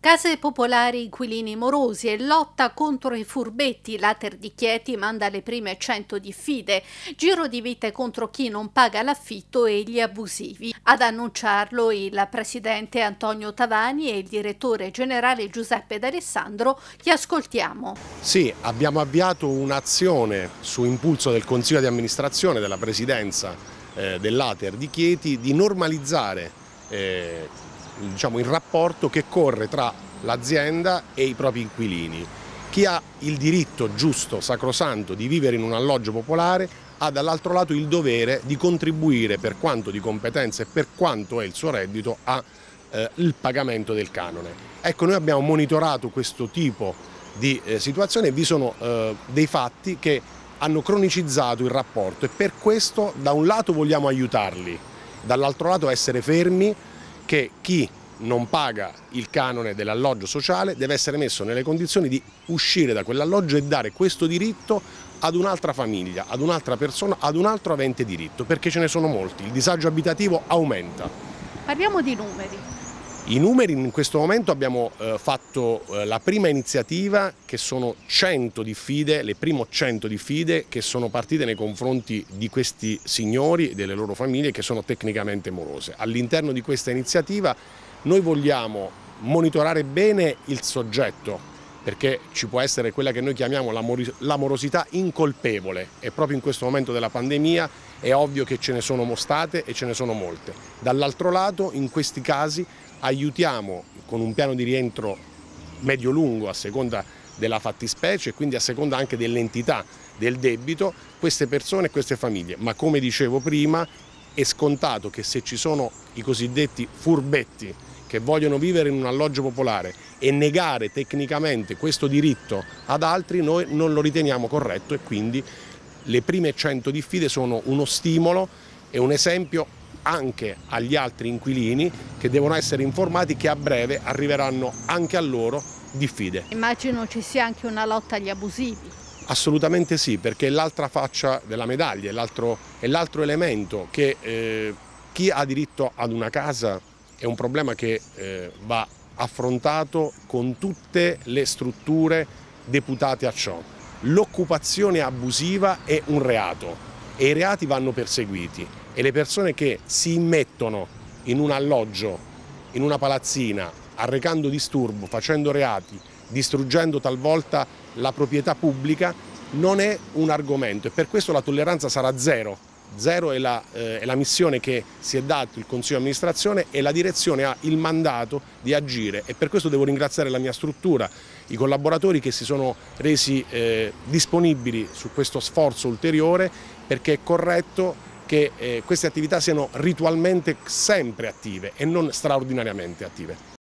Case popolari, inquilini morosi e lotta contro i furbetti. L'Ater di Chieti manda le prime 100 diffide. Giro di vite contro chi non paga l'affitto e gli abusivi. Ad annunciarlo il presidente Antonio Tavani e il direttore generale Giuseppe D'Alessandro. Chi ascoltiamo. Sì, abbiamo avviato un'azione su impulso del Consiglio di amministrazione della presidenza eh, dell'Ater di Chieti di normalizzare eh, diciamo, il rapporto che corre tra l'azienda e i propri inquilini. Chi ha il diritto giusto, sacrosanto di vivere in un alloggio popolare ha dall'altro lato il dovere di contribuire per quanto di competenza e per quanto è il suo reddito al eh, pagamento del canone. Ecco, noi abbiamo monitorato questo tipo di eh, situazione e vi sono eh, dei fatti che hanno cronicizzato il rapporto e per questo da un lato vogliamo aiutarli, dall'altro lato essere fermi che chi non paga il canone dell'alloggio sociale deve essere messo nelle condizioni di uscire da quell'alloggio e dare questo diritto ad un'altra famiglia, ad un'altra persona, ad un altro avente diritto, perché ce ne sono molti, il disagio abitativo aumenta. Parliamo di numeri. I numeri in questo momento abbiamo eh, fatto eh, la prima iniziativa che sono 100 diffide, le prime 100 diffide che sono partite nei confronti di questi signori e delle loro famiglie che sono tecnicamente morose. All'interno di questa iniziativa noi vogliamo monitorare bene il soggetto perché ci può essere quella che noi chiamiamo l'amorosità incolpevole e proprio in questo momento della pandemia è ovvio che ce ne sono state e ce ne sono molte. Dall'altro lato in questi casi aiutiamo con un piano di rientro medio-lungo a seconda della fattispecie e quindi a seconda anche dell'entità del debito queste persone e queste famiglie, ma come dicevo prima è scontato che se ci sono i cosiddetti furbetti che vogliono vivere in un alloggio popolare e negare tecnicamente questo diritto ad altri, noi non lo riteniamo corretto e quindi le prime 100 diffide sono uno stimolo e un esempio anche agli altri inquilini che devono essere informati che a breve arriveranno anche a loro diffide. Immagino ci sia anche una lotta agli abusivi. Assolutamente sì, perché è l'altra faccia della medaglia, è l'altro elemento che eh, chi ha diritto ad una casa è un problema che eh, va affrontato con tutte le strutture deputate a ciò. L'occupazione abusiva è un reato e i reati vanno perseguiti e le persone che si immettono in un alloggio, in una palazzina, arrecando disturbo, facendo reati, distruggendo talvolta la proprietà pubblica, non è un argomento. E per questo la tolleranza sarà zero. Zero è la, eh, è la, missione che si è dato il Consiglio di amministrazione e la direzione ha il mandato di agire. E per questo devo ringraziare la mia struttura, i collaboratori che si sono resi eh, disponibili su questo sforzo ulteriore perché è corretto che eh, queste attività siano ritualmente sempre attive e non straordinariamente attive.